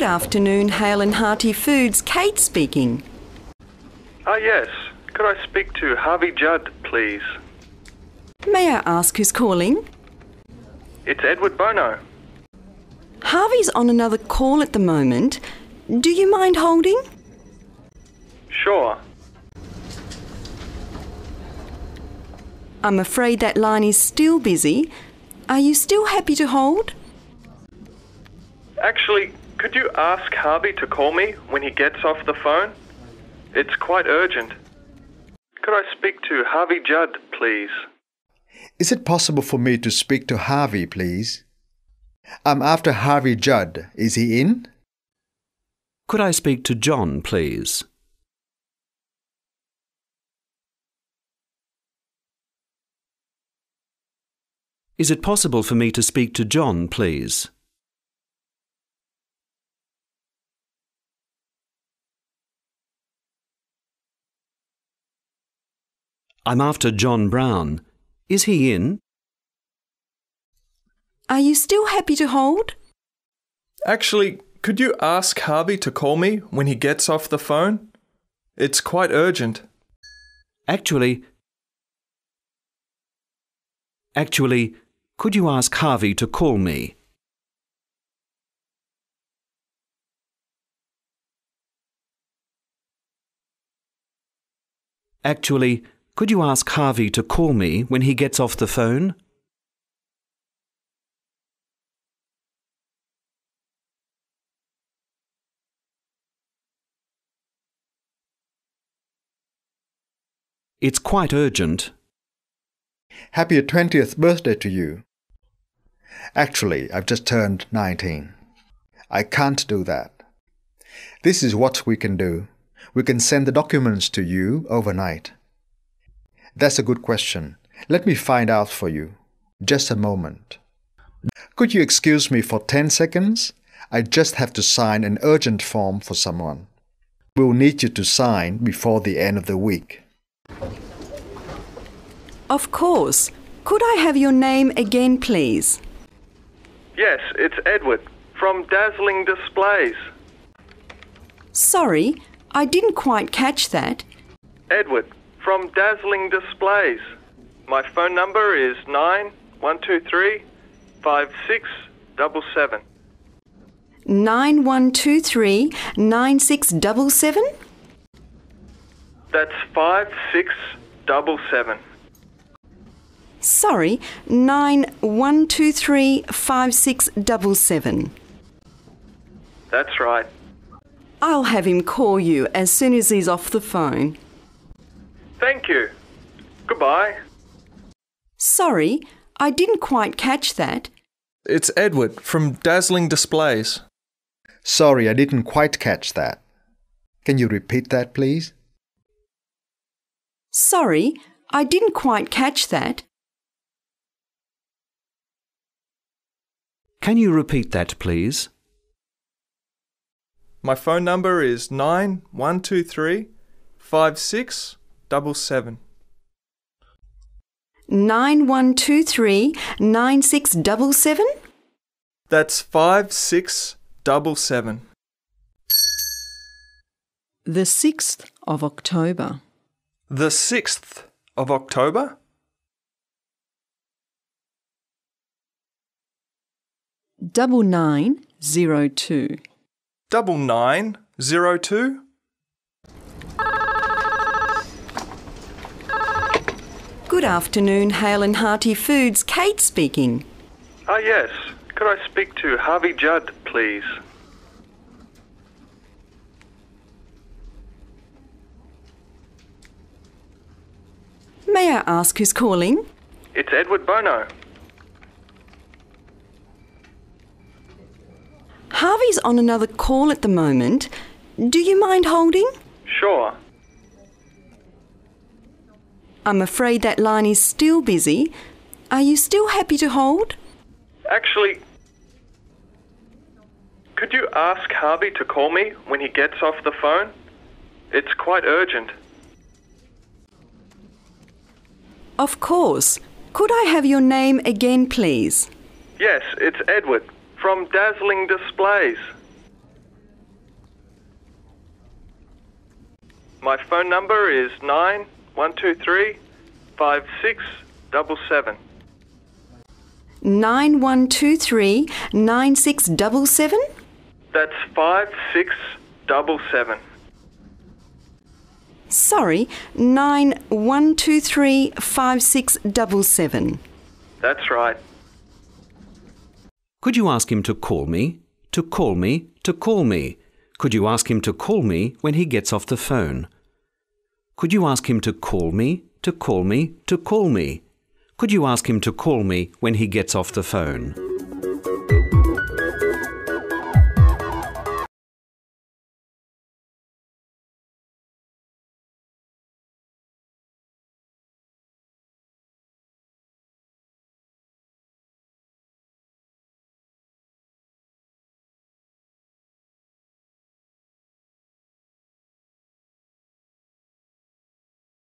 Good afternoon, Hale and Hearty Foods. Kate speaking. Ah, yes. Could I speak to Harvey Judd, please? May I ask who's calling? It's Edward Bono. Harvey's on another call at the moment. Do you mind holding? Sure. I'm afraid that line is still busy. Are you still happy to hold? Actually, could you ask Harvey to call me when he gets off the phone? It's quite urgent. Could I speak to Harvey Judd, please? Is it possible for me to speak to Harvey, please? I'm after Harvey Judd. Is he in? Could I speak to John, please? Is it possible for me to speak to John, please? I'm after John Brown. Is he in? Are you still happy to hold? Actually, could you ask Harvey to call me when he gets off the phone? It's quite urgent. Actually, actually, could you ask Harvey to call me? Actually, could you ask Harvey to call me when he gets off the phone? It's quite urgent. Happy 20th birthday to you. Actually, I've just turned 19. I can't do that. This is what we can do. We can send the documents to you overnight. That's a good question. Let me find out for you. Just a moment. Could you excuse me for 10 seconds? I just have to sign an urgent form for someone. We'll need you to sign before the end of the week. Of course. Could I have your name again, please? Yes, it's Edward from Dazzling Displays. Sorry, I didn't quite catch that. Edward from Dazzling Displays. My phone number is nine one two three five six double seven. 9123 9677? That's 5677. Sorry, 9123 5677. That's right. I'll have him call you as soon as he's off the phone. Thank you. Goodbye. Sorry, I didn't quite catch that. It's Edward from Dazzling Displays. Sorry, I didn't quite catch that. Can you repeat that, please? Sorry, I didn't quite catch that. Can you repeat that, please? My phone number is nine one two three five six double seven. 9123 9677? That's 5677. The 6th of October. The 6th of October? Double nine zero two. Double nine zero two? Good afternoon, Hale and Hearty Foods. Kate speaking. Ah, yes. Could I speak to Harvey Judd, please? May I ask who's calling? It's Edward Bono. Harvey's on another call at the moment. Do you mind holding? Sure. I'm afraid that line is still busy. Are you still happy to hold? Actually, could you ask Harvey to call me when he gets off the phone? It's quite urgent. Of course. Could I have your name again, please? Yes, it's Edward from Dazzling Displays. My phone number is 9- one two three five six double seven. 9123 9677? That's five six double seven. Sorry, 9123 5677. That's right. Could you ask him to call me? To call me? To call me? Could you ask him to call me when he gets off the phone? Could you ask him to call me? To call me? To call me? Could you ask him to call me when he gets off the phone?